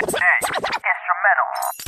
Instrumental.